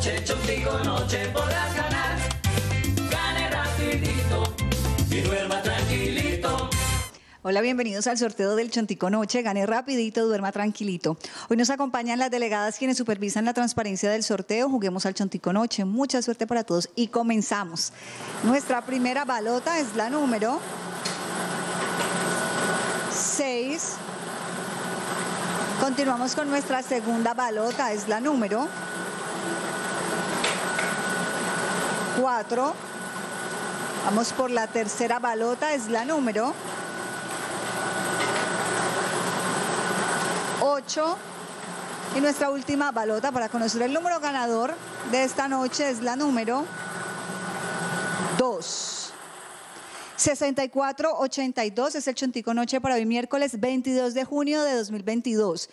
chontico noche podrás ganar. Gane rapidito y duerma tranquilito. Hola, bienvenidos al sorteo del Chontico Noche. Gane rapidito, duerma tranquilito. Hoy nos acompañan las delegadas quienes supervisan la transparencia del sorteo. Juguemos al Chontico Noche. Mucha suerte para todos y comenzamos. Nuestra primera balota es la número 6. Continuamos con nuestra segunda balota, es la número 4. Vamos por la tercera balota, es la número 8. Y nuestra última balota para conocer el número ganador de esta noche es la número 2. 6482 es el Chontico Noche para hoy miércoles 22 de junio de 2022.